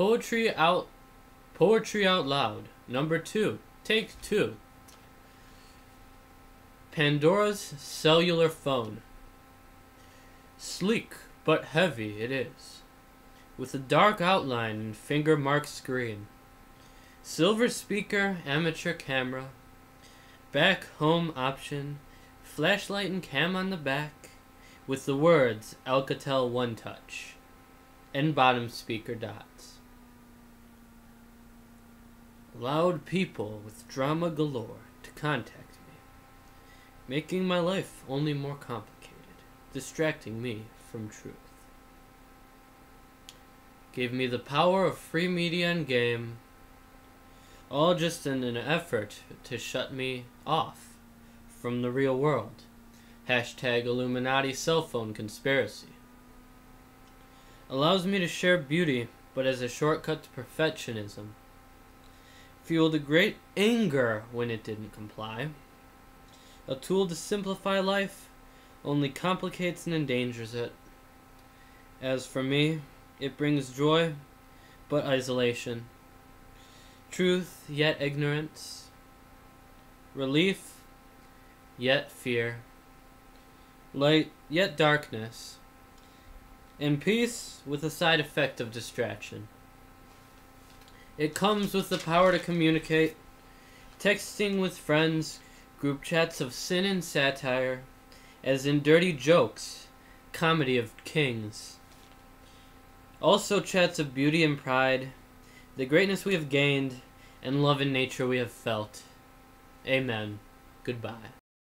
Poetry out Poetry out loud. Number 2. Take 2. Pandora's cellular phone. Sleek but heavy it is, with a dark outline and finger marked screen. Silver speaker, amateur camera, back home option, flashlight and cam on the back, with the words Alcatel One Touch, and bottom speaker dots. Allowed people with drama galore to contact me, making my life only more complicated, distracting me from truth. Gave me the power of free media and game, all just in an effort to shut me off from the real world. Hashtag Illuminati cell phone conspiracy. Allows me to share beauty, but as a shortcut to perfectionism. Fueled a great anger when it didn't comply. A tool to simplify life only complicates and endangers it. As for me, it brings joy, but isolation. Truth, yet ignorance. Relief, yet fear. Light, yet darkness. And peace, with a side effect of distraction. It comes with the power to communicate, texting with friends, group chats of sin and satire, as in dirty jokes, comedy of kings. Also chats of beauty and pride, the greatness we have gained, and love and nature we have felt. Amen. Goodbye.